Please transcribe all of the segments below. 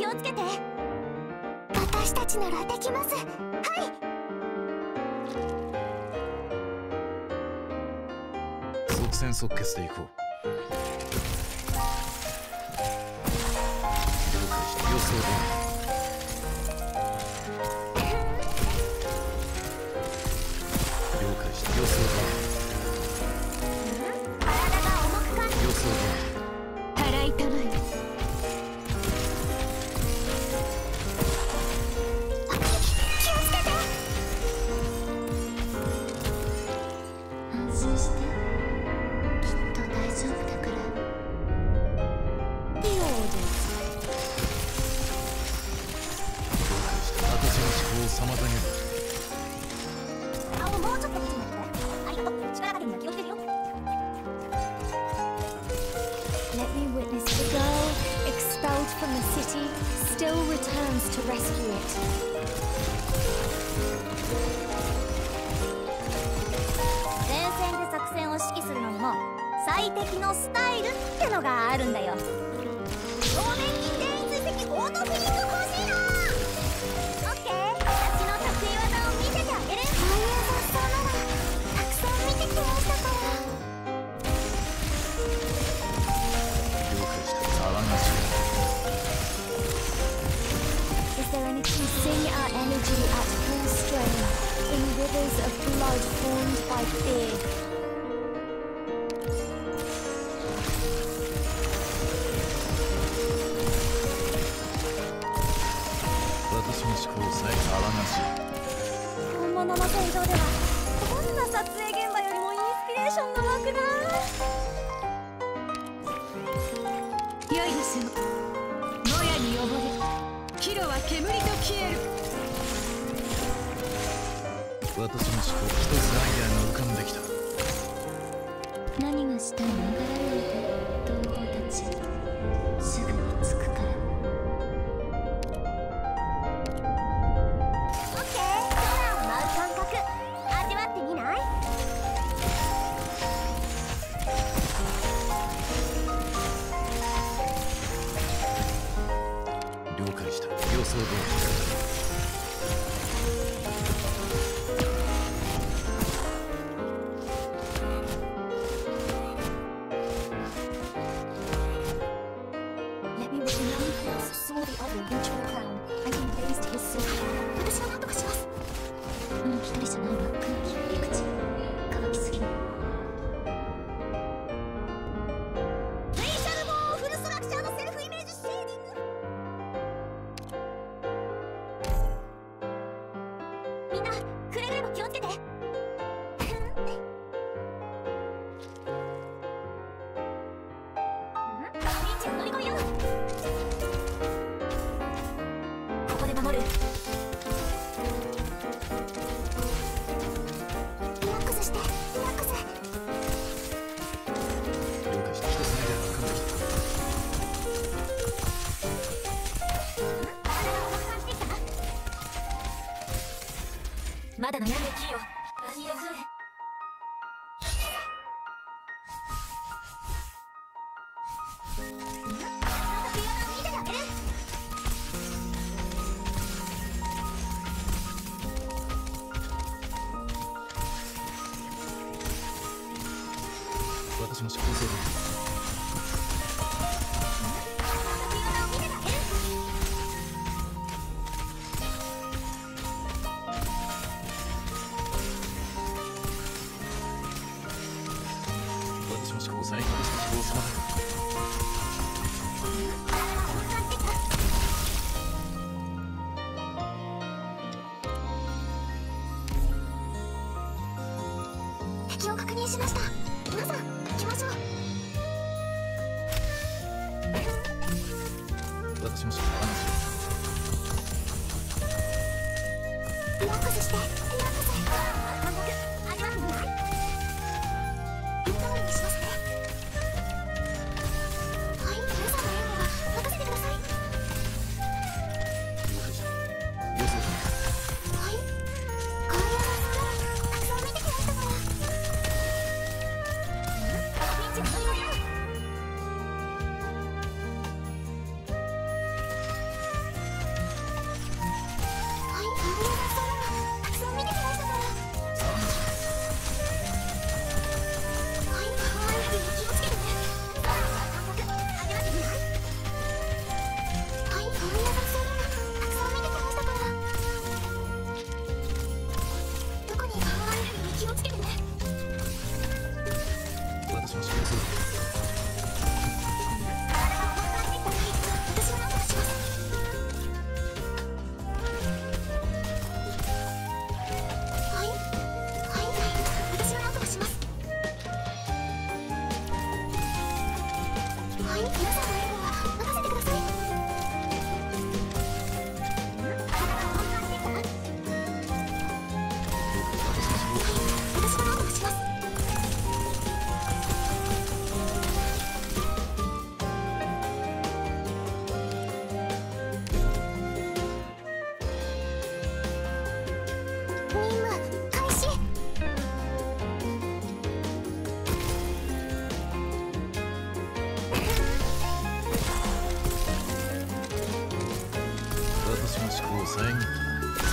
気をつけて。私たちならできます。はい。即戦即決でいこう。了解。した予想通り煙と消える。私の思考一つアイデアが浮かんできた。何がしたいの？かラルエと同胞たち。Telemachus saw the other reach for the crown, and he raised his sword. だ悩んでモザイクの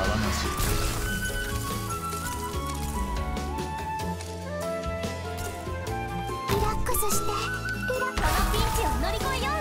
騒がしいリラックスしてこのピンチを乗り越えよう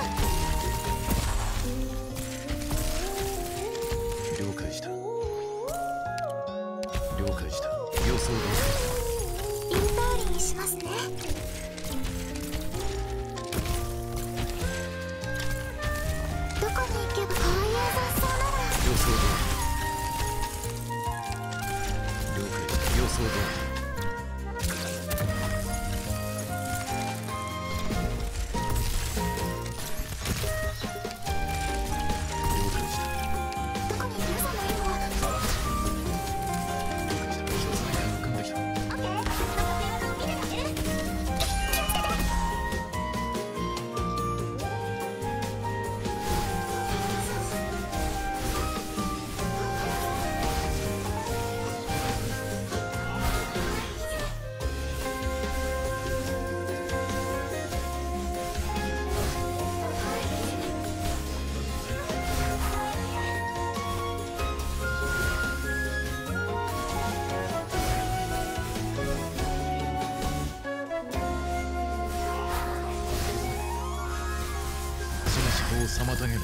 妨げる。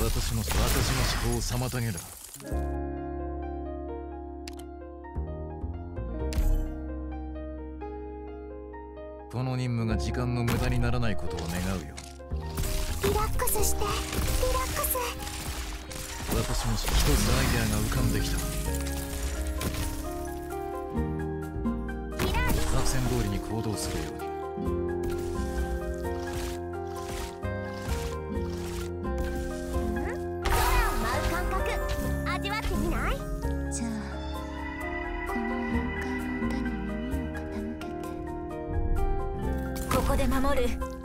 私の私の思考を妨げる。この任務が時間の無駄にならないことを願うよ。リラックスしてリラックス。私も一つアイデアが浮かんできた。作戦通りに行動するようにここで守る。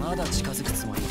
まだ近づくつもり？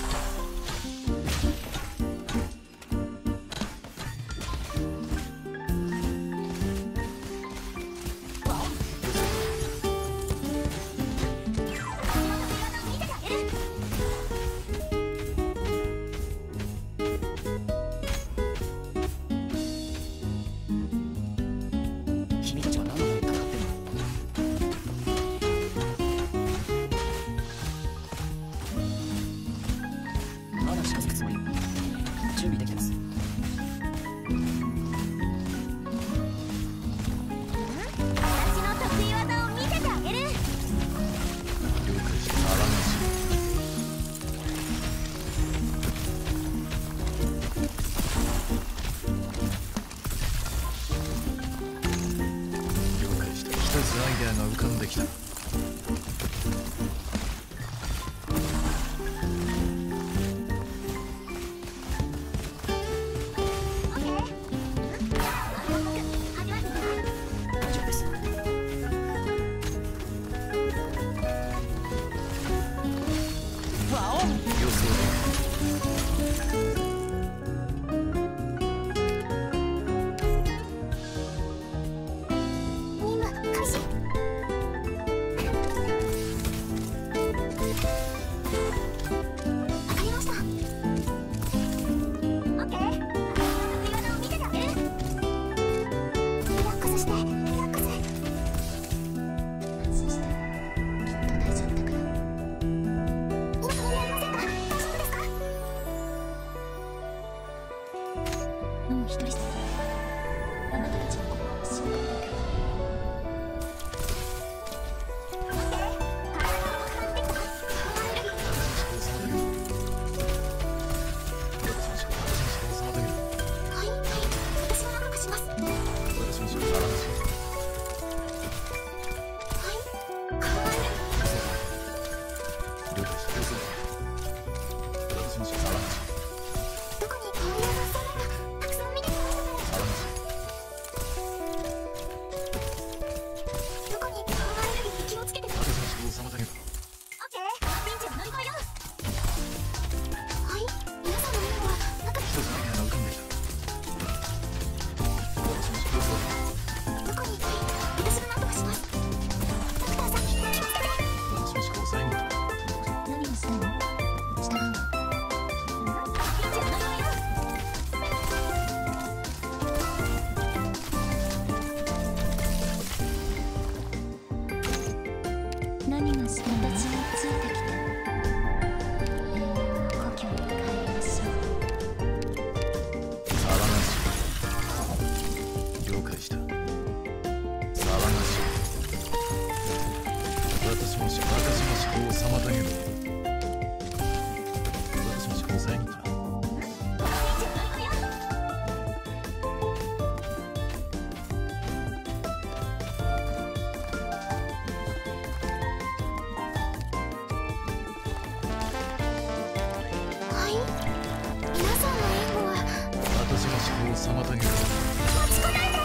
を妨げる持ちこないで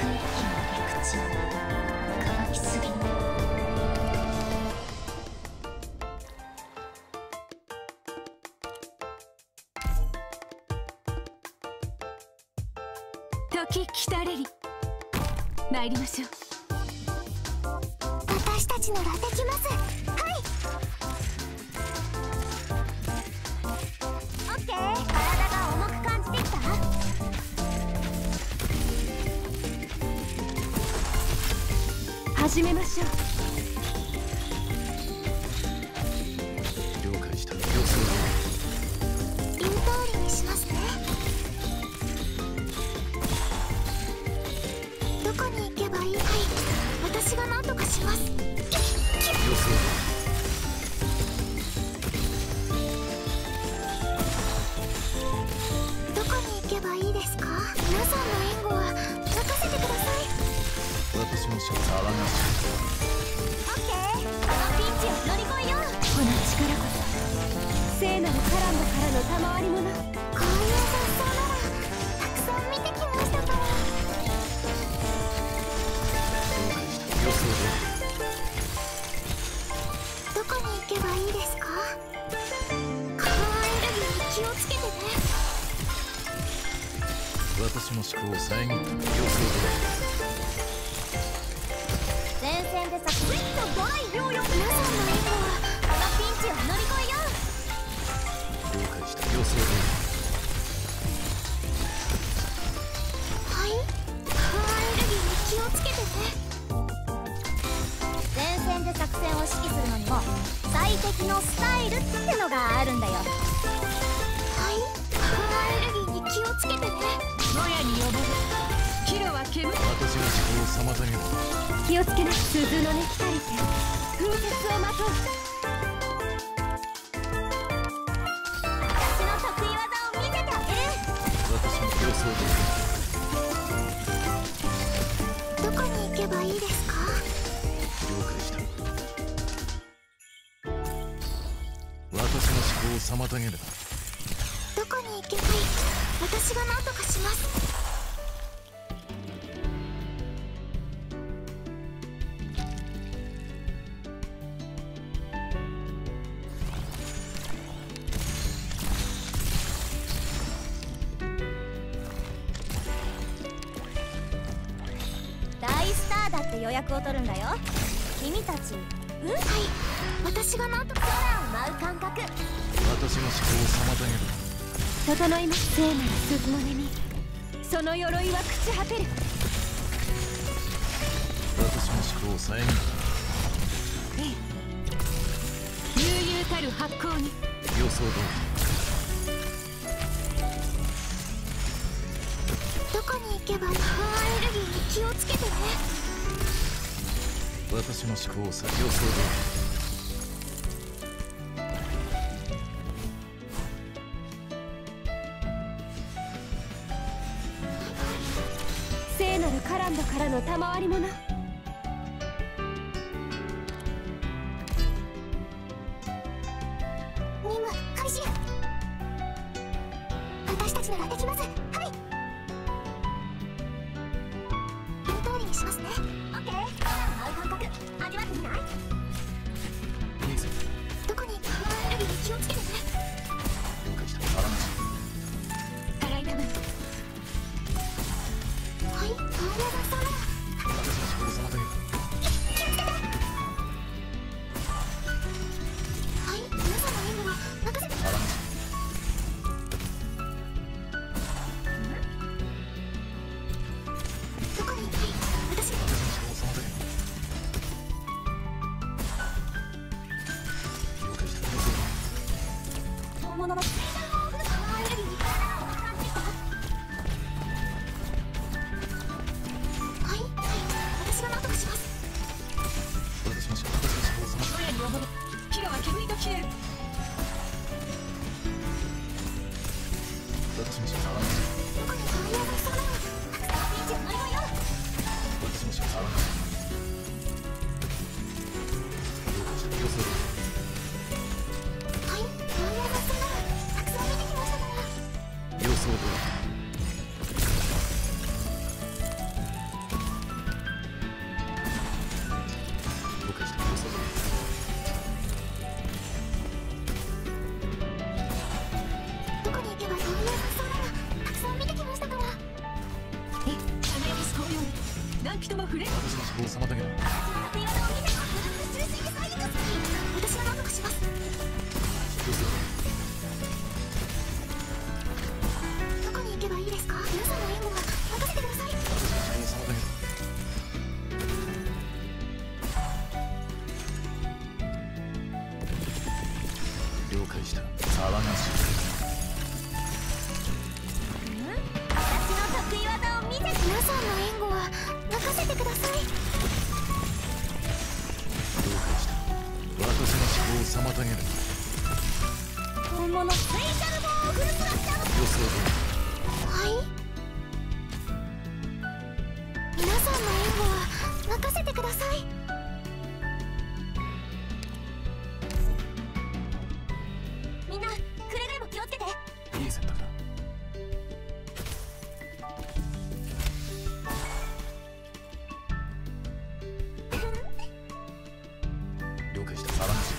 空気の陸地乾きすぎ時来たれり参りましょう私たちならできます始めましょう。私の思考を遮った。予想前線でさスイッとドライ両用皆さんの援護はこのピンチを乗り越えよう。了解した予想はいカーアエルギーに気をつけてね前線で作戦を指揮するのにも最適のスタイルって。のがあるんだよはいカーアエルギーに気をつけてね野に呼ばれキロは煙私の思考を妨げる気をつけな。鈴の音来たりて風雪をまとう私の得意技を見せてあげる私の予想どこに行けばいいですか了解した私の思考を妨げるなどこに行けば私が何とかします。大スターだって予約を取るんだよ。君たちうん？はい。私が何とか。空を舞う感覚私の思考を妨げる。整います。聖なる鈴の音に。その鎧は朽ち果てる。私の思考を遮る。ええ。悠々たる発光に。予想通どこに行けばカーアエルギーに気をつけてね。り私の思考をさ予想通聖ランドからの賜り物。了解した。騒がしい、私の得意技を見せて皆さんの援護は任せてください。了解した。私の思考を妨げる。本物スルボーフルラはい？Adam.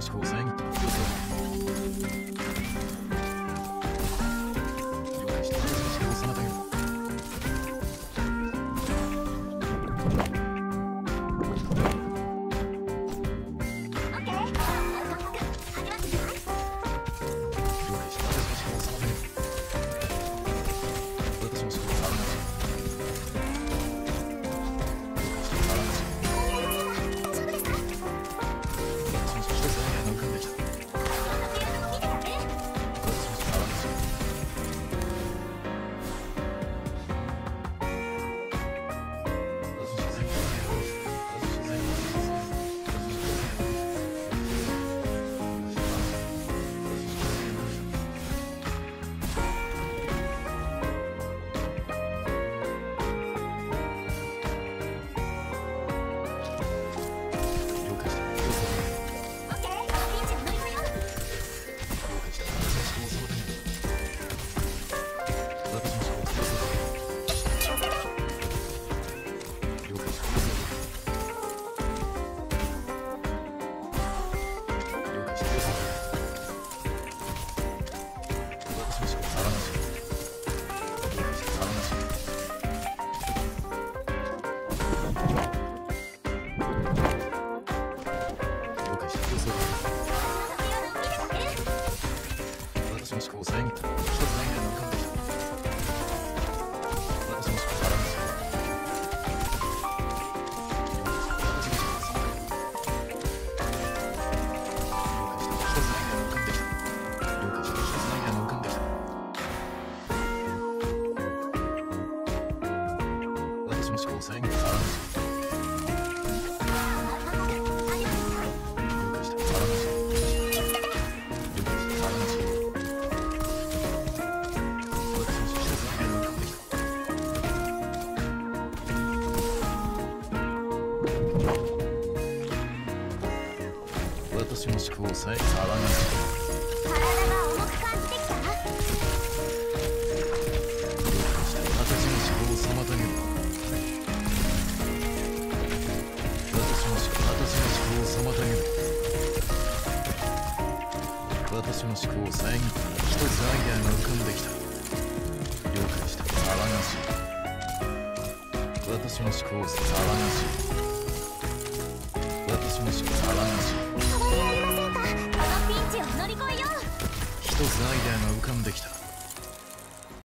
old cool thing. 私の思考さえ騒がしい体が重く感じてきたどうかして私の思考を妨げる。私の思考私の思考を妨げる。私の思考を遮って一つアイデアが浮かんできた了解した騒がしい私の思考を騒がしいとアイデアが浮かんできた。